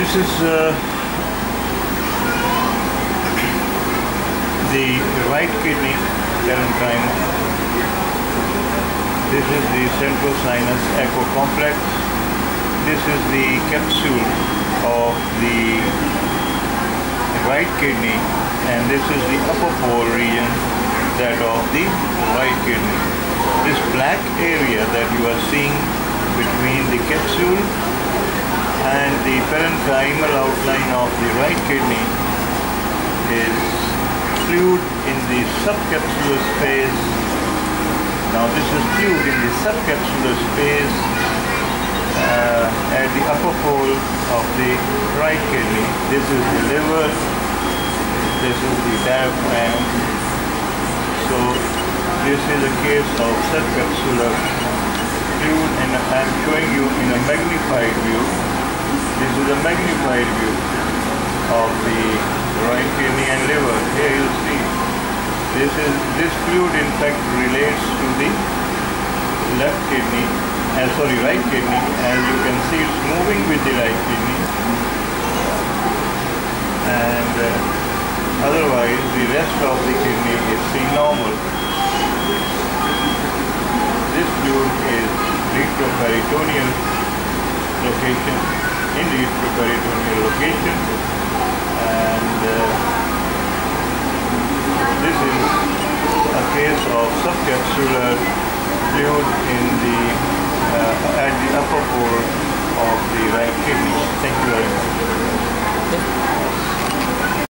This is uh, the right kidney parenchyma. This is the central sinus echo complex. This is the capsule of the right kidney and this is the upper pole region that of the right kidney. This black area that you are seeing between the capsule and the parenchymal outline of the right kidney is fluid in the subcapsular space. Now this is fluid in the subcapsular space uh, at the upper pole of the right kidney. This is the liver, this is the diaphragm. So this is a case of subcapsular fluid and I'm showing you in a magnified view. A magnified view of the right kidney and liver. Here you see this is this fluid in fact relates to the left kidney uh, sorry right kidney. As you can see it's moving with the right kidney. And uh, otherwise the rest of the kidney is seen normal. This fluid is retroperitoneal location in retroperitoneal location. And uh, this is a case of subcapsular fluid in the uh,